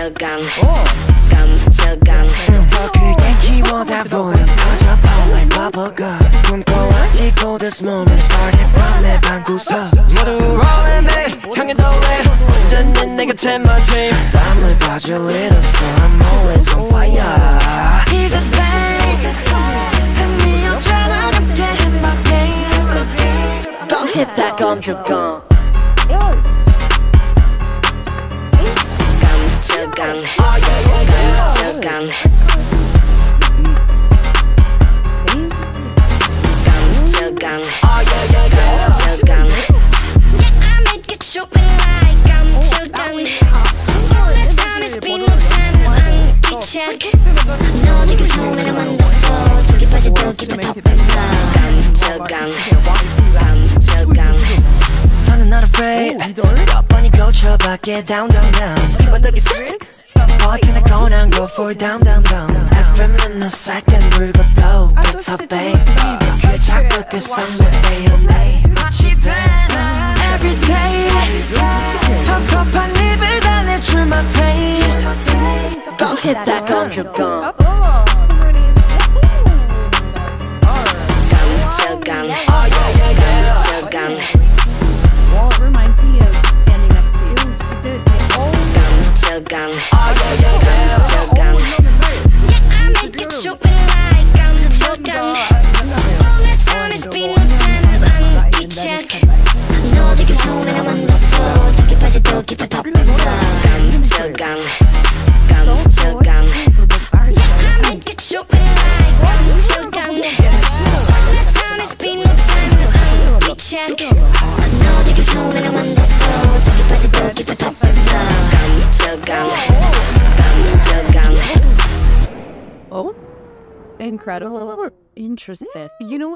깜짝강 어. 깜짝강 더 크게 키워다 보여 터져봐 like bubblegum 꿈꿔왔지 for this moment started from 내 방구석 모두 rolling me 향해 더해 언제는 내 곁에만 dream 땀을 봐줄 일 없어 I'm always on fire He's a thing 흥미없잖아 함께 in my game Go hit that 건조건 gang, gang, gang. I make it up like I'm gang. All the time is been no plan and check. No niggas home and I'm on the floor. Don't get budget, don't get the pop and blow. Gang, gang not afraid 몇 번이 고쳐봤게 down down down 이번 덕이 스윗 버티는 거난 go for down down down FM은 너 second 물고 또 better babe 귀에 자꾸 그 somewhere day and night 마치 Every day 섭섭한 입을 달래줄 my taste Go hit that 건조건 incredible, interesting. You know?